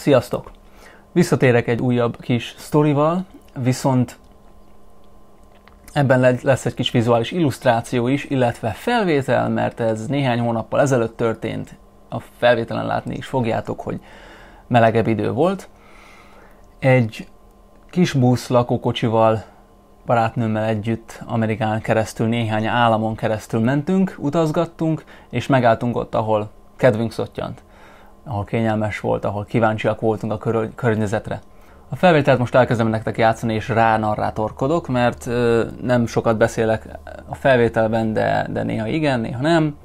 Sziasztok! Visszatérek egy újabb kis sztorival, viszont ebben lesz egy kis vizuális illusztráció is, illetve felvétel, mert ez néhány hónappal ezelőtt történt. A felvételen látni is fogjátok, hogy melegebb idő volt. Egy kis busz lakókocsival barátnőmmel együtt Amerikán keresztül, néhány államon keresztül mentünk, utazgattunk, és megálltunk ott, ahol kedvünk szottyant ahol kényelmes volt, ahol kíváncsiak voltunk a kör- környezetre. A felvételt most elkezdem nektek játszani, és rá narrátorkodok, mert ö, nem sokat beszélek a felvételben, de, de néha igen, néha nem.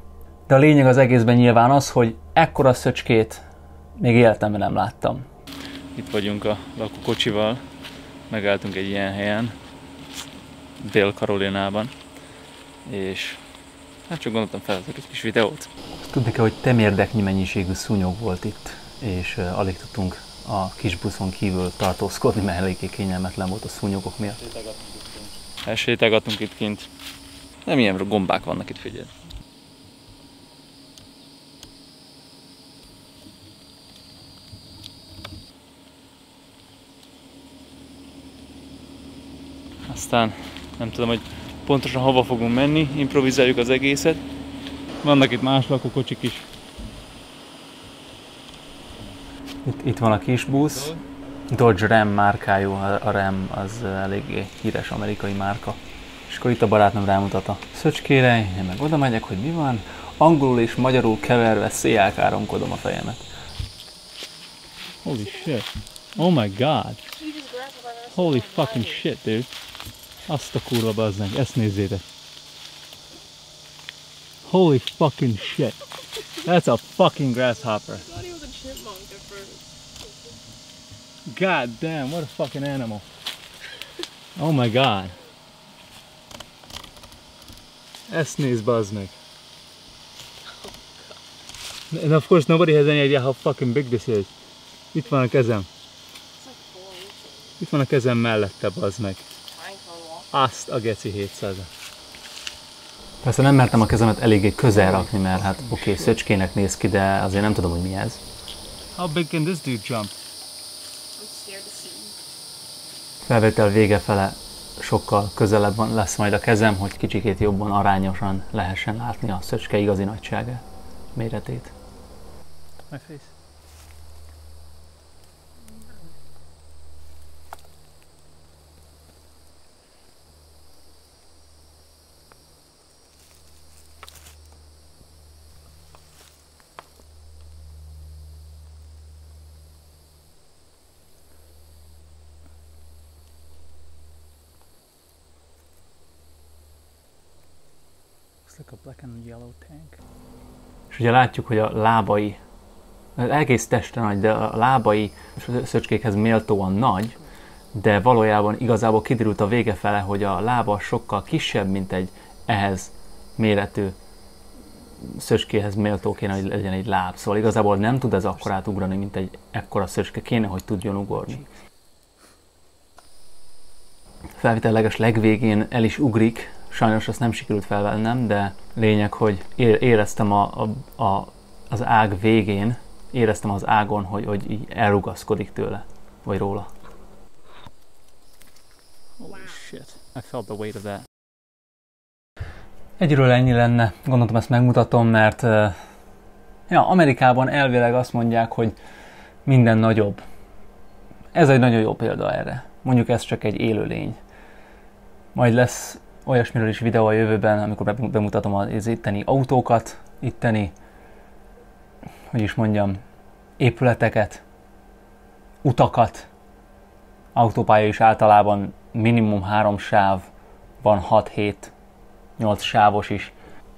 De a lényeg az egészben nyilván az, hogy ekkora szöcskét még életemben nem láttam. Itt vagyunk a lakókocsival, megálltunk egy ilyen helyen, Dél-Karolinában, és hát csak gondoltam fel egy kis videót. Tudni hogy temérdeknyi mennyiségű szúnyog volt itt, és alig tudtunk a kis buszon kívül tartózkodni, mert eléggé kényelmetlen volt a szúnyogok miatt. Elsétálgatunk itt kint. Nem ilyen gombák vannak itt, figyelj. Aztán nem tudom, hogy pontosan hova fogunk menni, improvizáljuk az egészet. Vannak itt más lakókocsik is. Itt, itt van a kis busz. Dodge Ram márkájú, a Ram az eléggé híres amerikai márka. És akkor itt a barátnőm rámutat a szöcskére, én meg oda megyek, hogy mi van. Angolul és magyarul keverve széjjelkáromkodom a fejemet. Holy shit. Oh my god. Holy fucking shit, dude. Azt a kurva bazdmeg, ezt nézzétek. Holy fucking shit. That's a fucking grasshopper. I thought he was a chipmunk at first. God damn, what a fucking animal. Oh my god. Ezt néz, bazd meg. And of course nobody has any idea how fucking big this is. Itt van a kezem. It's like four inches. Itt van a kezem mellette, bazd meg. Azt a geci 700 Persze nem mertem a kezemet eléggé közel rakni, mert hát oké, okay, szöcskének néz ki, de azért nem tudom, hogy mi ez. How big can this dude jump? Felvétel vége fele sokkal közelebb van, lesz majd a kezem, hogy kicsikét jobban arányosan lehessen látni a szöcske igazi nagyságát, méretét. My face. És ugye látjuk, hogy a lábai, az egész teste nagy, de a lábai szöcskékhez méltóan nagy, de valójában igazából kiderült a vége fele, hogy a lába sokkal kisebb, mint egy ehhez méretű szöcskéhez méltó kéne, hogy legyen egy láb. Szóval igazából nem tud ez akkorát ugrani, mint egy ekkora szöcske kéne, hogy tudjon ugorni. Felvitelleges legvégén el is ugrik, sajnos azt nem sikerült felvennem, de lényeg, hogy éreztem a, a, a, az ág végén, éreztem az ágon, hogy, hogy így elrugaszkodik tőle, vagy róla. Holy shit. I felt the weight of that. Egyről ennyi lenne, gondoltam ezt megmutatom, mert ja, Amerikában elvileg azt mondják, hogy minden nagyobb. Ez egy nagyon jó példa erre. Mondjuk ez csak egy élőlény. Majd lesz olyasmiről is videó a jövőben, amikor be- bemutatom az itteni autókat, itteni, hogy is mondjam, épületeket, utakat. Autópálya is általában minimum három sáv, van 6-7 8 sávos is.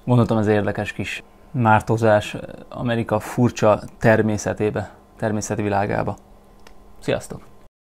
Gondoltam ez érdekes kis mártozás Amerika furcsa természetébe, természeti világába. Sziasztok!